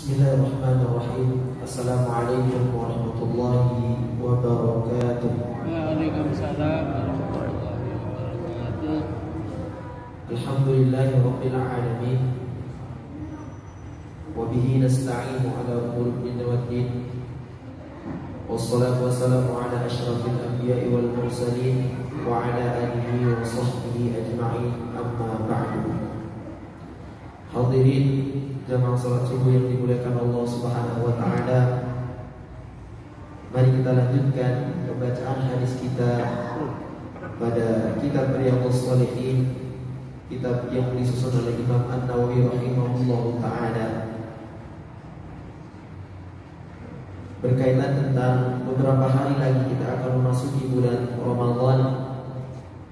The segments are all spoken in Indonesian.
بسم الله الرحمن الرحيم. السلام عليكم ورحمة الله وبركاته. وعليكم السلام ورحمة الله وبركاته. الحمد لله رب العالمين. وبه نستعين على أمور الدين والدين والصلاة والسلام على أشرف الأنبياء والمرسلين وعلى آله وصحبه أجمعين. أما بعد. Hadirin jamaah salat subuh yang dimuliakan Allah Subhanahu wa taala. Mari kita lanjutkan pembacaan hadis kita pada kitab Riyadhus Shalihin, kitab yang disusun oleh Imam An-Nawawi rahimahullah taala. Berkaitan tentang beberapa hari lagi kita akan memasuki bulan Ramadan,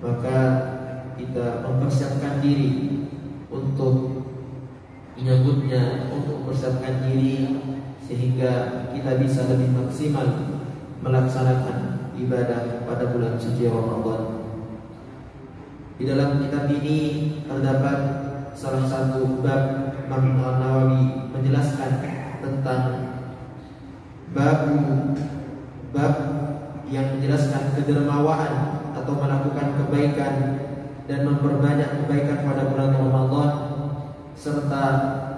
maka kita mempersiapkan diri menyambutnya untuk mempersiapkan diri sehingga kita bisa lebih maksimal melaksanakan ibadah pada bulan suci Ramadan. Di dalam kitab ini terdapat salah satu bab Imam Nawawi menjelaskan tentang bab bab yang menjelaskan kedermawaan atau melakukan kebaikan dan memperbanyak kebaikan pada bulan Ramadan serta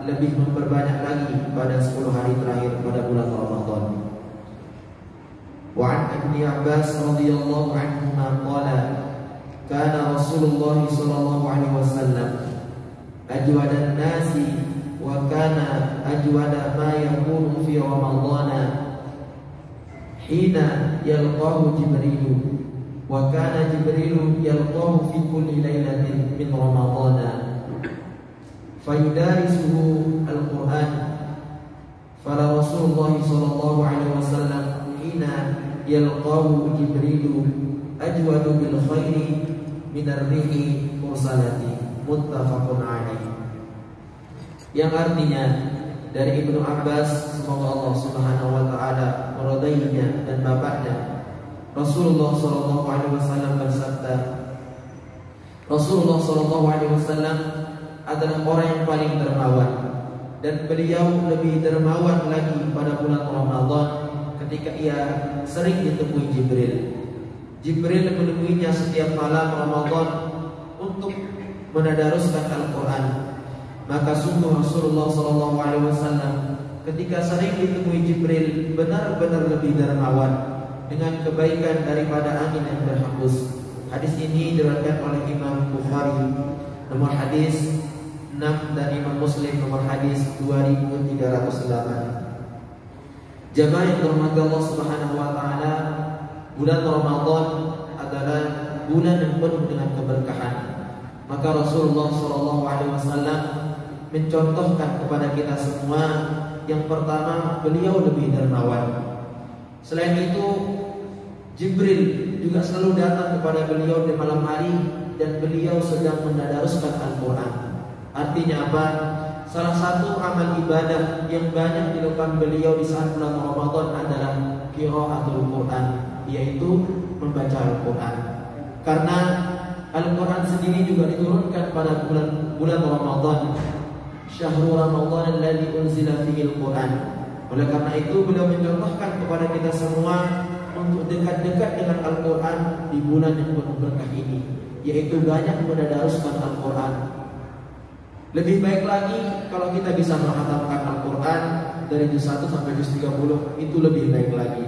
lebih memperbanyak lagi pada 10 hari terakhir pada bulan Ramadan. Wa an Ibnu Abbas radhiyallahu anhu qala kana Rasulullah sallallahu alaihi wasallam ajwada nasi wa kana ajwada ma yakunu fi Ramadan hina yalqahu Jibril wa kana Jibril yalqahu fi kulli lailatin min Ramadan fayudarisuhu al-Quran. Fala Rasulullah sallallahu alaihi wasallam hina yalqahu Jibril ajwadu bil khairi min rihi mursalati. Muttafaqun yang artinya dari Ibnu Abbas semoga Allah Subhanahu wa taala meridainya dan bapaknya. Rasulullah sallallahu alaihi wasallam bersabda Rasulullah sallallahu alaihi wasallam adalah orang yang paling dermawan dan beliau lebih dermawan lagi pada bulan Ramadan ketika ia sering ditemui Jibril. Jibril menemuinya setiap malam Ramadan untuk menadaruskan Al-Quran. Maka sungguh Rasulullah Shallallahu Alaihi Wasallam ketika sering ditemui Jibril benar-benar lebih dermawan dengan kebaikan daripada angin yang berhembus. Hadis ini diriwayatkan oleh Imam Bukhari nomor hadis 6 dan Imam Muslim nomor hadis 2308. Jamaah yang dirahmati Allah Subhanahu wa taala, bulan Ramadan adalah bulan yang penuh dengan keberkahan. Maka Rasulullah Shallallahu alaihi wasallam mencontohkan kepada kita semua yang pertama beliau lebih dermawan. Selain itu Jibril juga selalu datang kepada beliau di malam hari dan beliau sedang mendadaruskan Al-Quran. Artinya apa? Salah satu amal ibadah yang banyak dilakukan beliau di saat bulan Ramadan adalah qiraatul Quran, yaitu membaca Al-Quran. Karena Al-Quran sendiri juga diturunkan pada bulan bulan Ramadan. Syahrul Ramadan alladzi unzila fihi Al-Quran. Oleh karena itu beliau mencontohkan kepada kita semua untuk dekat-dekat dengan Al-Quran di bulan yang penuh berkah ini, yaitu banyak mendadaruskan Al-Quran lebih baik lagi kalau kita bisa menghatamkan Al-Quran dari juz 1 sampai juz 30 itu lebih baik lagi.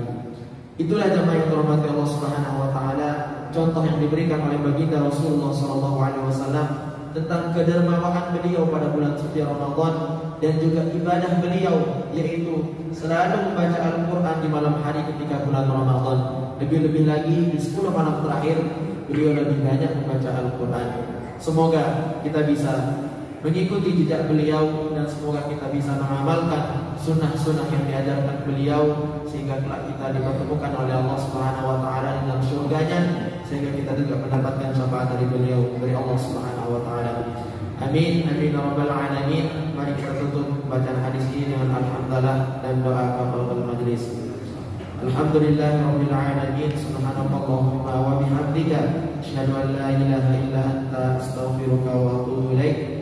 Itulah jamaah yang terhormati Allah Subhanahu wa taala contoh yang diberikan oleh baginda Rasulullah sallallahu alaihi wasallam tentang kedermawanan beliau pada bulan suci Ramadan dan juga ibadah beliau yaitu selalu membaca Al-Quran di malam hari ketika bulan Ramadan. Lebih-lebih lagi di 10 malam terakhir beliau lebih banyak membaca Al-Quran. Semoga kita bisa mengikuti jejak beliau dan semoga kita bisa mengamalkan sunnah-sunnah yang diajarkan beliau sehingga kelak kita dipertemukan oleh Allah Subhanahu wa taala dalam surganya sehingga kita juga mendapatkan syafaat dari beliau dari Allah Subhanahu wa taala. Amin amin ya rabbal alamin. Mari kita tutup bacaan hadis ini dengan alhamdulillah dan doa kafaratul majlis. Alhamdulillah rabbil alamin. Subhanallahumma wa bihamdika asyhadu an la ilaha illa anta astaghfiruka wa atubu ilaik.